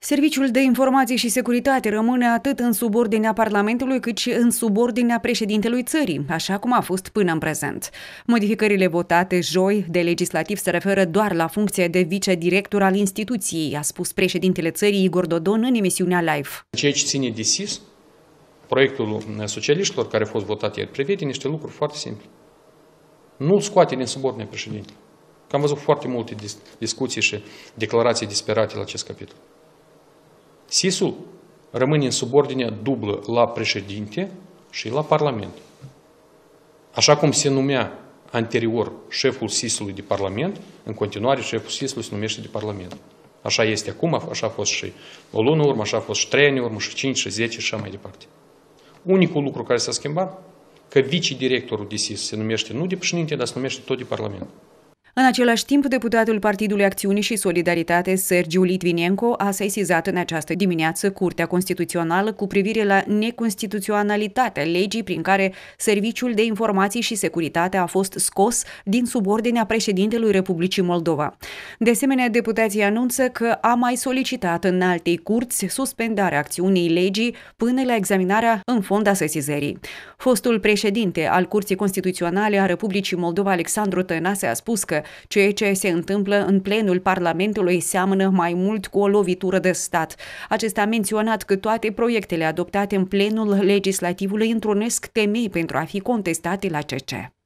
Serviciul de informații și securitate rămâne atât în subordinea Parlamentului cât și în subordinea președintelui țării, așa cum a fost până în prezent. Modificările votate joi de legislativ se referă doar la funcția de vicedirector al instituției, a spus președintele țării Igor Dodon în emisiunea live. Ceea ce ține de SIS, proiectul socialiștilor care a fost votat ieri, prevede niște lucruri foarte simple. Nu-l scoate din subordinea președintelui. Că am văzut foarte multe discuții și declarații disperate la acest capitol. SIS-ul rămâne în subordine dublă la președinte și la Parlament. Așa cum se numea anterior șeful SIS-ului de Parlament, în continuare șeful SIS-ului se numește de Parlament. Așa este acum, așa a fost și o lună urmă, așa a fost și trei ani urmă, și cinci, și zece, și așa mai departe. Unicul lucru care s-a schimbat, că vicedirectorul de SIS se numește nu de președinte, dar se numește tot de Parlament. În același timp, deputatul Partidului Acțiunii și Solidaritate, Sergiu Litvinenko, a sesizat în această dimineață Curtea Constituțională cu privire la neconstituționalitatea legii prin care Serviciul de Informații și Securitate a fost scos din subordinea președintelui Republicii Moldova. De asemenea, deputații anunță că a mai solicitat în altei curți suspendarea acțiunii legii până la examinarea în fond a sesizării. Fostul președinte al Curții Constituționale a Republicii Moldova, Alexandru Tănase, a spus că Ceea ce se întâmplă în plenul Parlamentului seamănă mai mult cu o lovitură de stat. Acesta a menționat că toate proiectele adoptate în plenul legislativului întrunesc temei pentru a fi contestate la CC.